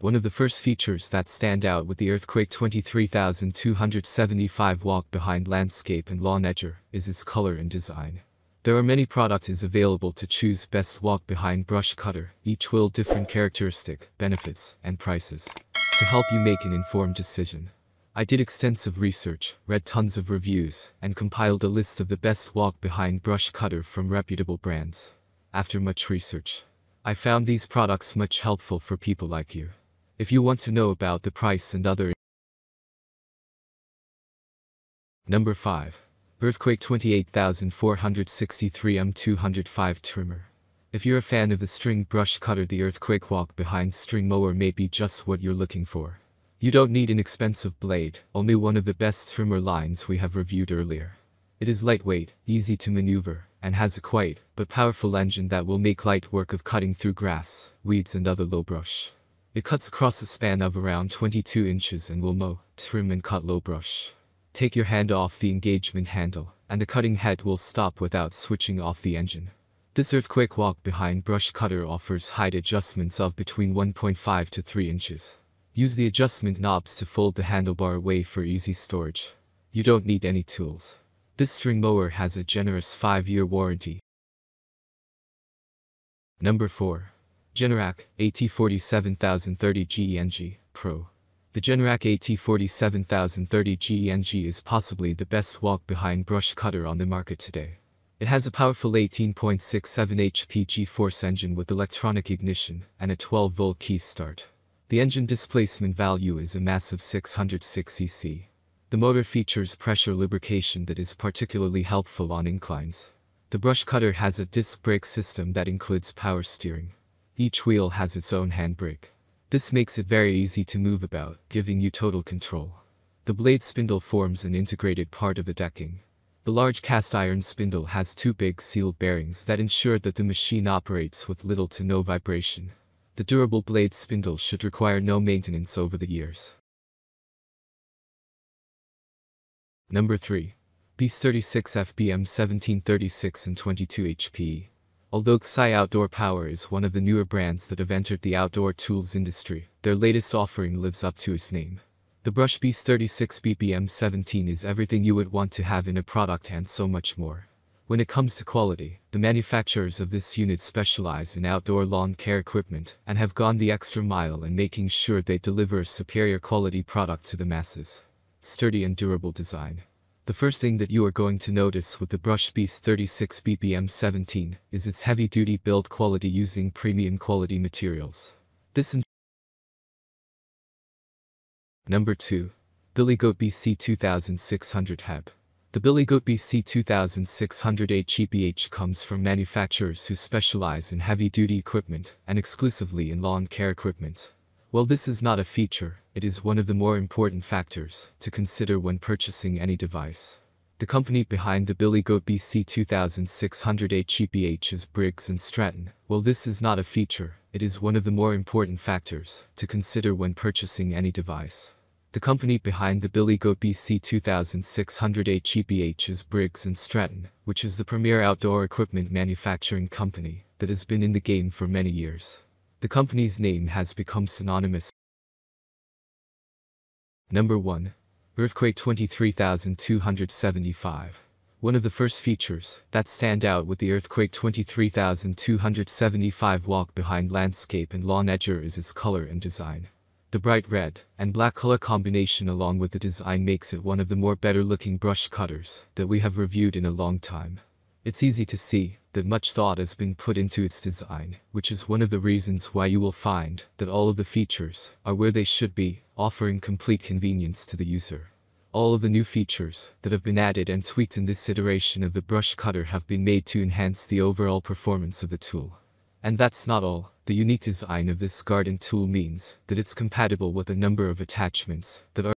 One of the first features that stand out with the Earthquake 23275 walk-behind landscape and lawn edger is its color and design. There are many products available to choose best walk-behind brush cutter, each will different characteristic, benefits, and prices. To help you make an informed decision. I did extensive research, read tons of reviews, and compiled a list of the best walk-behind brush cutter from reputable brands. After much research, I found these products much helpful for people like you. If you want to know about the price and other Number 5. Earthquake 28463 M205 um, Trimmer. If you're a fan of the string brush cutter the Earthquake walk behind string mower may be just what you're looking for. You don't need an expensive blade, only one of the best trimmer lines we have reviewed earlier. It is lightweight, easy to maneuver, and has a quiet, but powerful engine that will make light work of cutting through grass, weeds and other low brush. It cuts across a span of around 22 inches and will mow, trim and cut low brush. Take your hand off the engagement handle, and the cutting head will stop without switching off the engine. This earthquake walk behind brush cutter offers height adjustments of between 1.5 to 3 inches. Use the adjustment knobs to fold the handlebar away for easy storage. You don't need any tools. This string mower has a generous 5-year warranty. Number 4. Generac AT47030 GENG Pro. The Generac AT47030 GENG is possibly the best walk-behind brush cutter on the market today. It has a powerful 18.67 HP G-force engine with electronic ignition and a 12-volt key start. The engine displacement value is a massive 606 cc. The motor features pressure lubrication that is particularly helpful on inclines. The brush cutter has a disc brake system that includes power steering. Each wheel has its own handbrake. This makes it very easy to move about, giving you total control. The blade spindle forms an integrated part of the decking. The large cast iron spindle has two big sealed bearings that ensure that the machine operates with little to no vibration. The durable blade spindle should require no maintenance over the years. Number 3. Beast 36 FBM 1736 and 22 HP. Although Xi Outdoor Power is one of the newer brands that have entered the outdoor tools industry, their latest offering lives up to its name. The Brush Beast 36 BBM 17 is everything you would want to have in a product and so much more. When it comes to quality, the manufacturers of this unit specialize in outdoor lawn care equipment and have gone the extra mile in making sure they deliver a superior quality product to the masses. Sturdy and durable design. The first thing that you are going to notice with the Brush Beast 36 BBM 17 is its heavy-duty build quality using premium quality materials. This Number 2. Billy Goat BC 2600 HEB. The Billy Goat BC 2600 HEBH comes from manufacturers who specialize in heavy-duty equipment and exclusively in lawn care equipment. While this is not a feature, it is one of the more important factors to consider when purchasing any device. The company behind the Billy Goat BC 2600 HEBH is Briggs & Stratton. While this is not a feature, it is one of the more important factors to consider when purchasing any device. The company behind the Billy Goat BC 2600 HEBH is Briggs & Stratton, which is the premier outdoor equipment manufacturing company that has been in the game for many years. The company's name has become synonymous. Number 1. Earthquake 23275. One of the first features that stand out with the Earthquake 23275 walk-behind landscape and lawn edger is its color and design. The bright red and black color combination along with the design makes it one of the more better looking brush cutters that we have reviewed in a long time. It's easy to see that much thought has been put into its design, which is one of the reasons why you will find that all of the features are where they should be, offering complete convenience to the user. All of the new features that have been added and tweaked in this iteration of the brush cutter have been made to enhance the overall performance of the tool. And that's not all, the unique design of this garden tool means that it's compatible with a number of attachments that are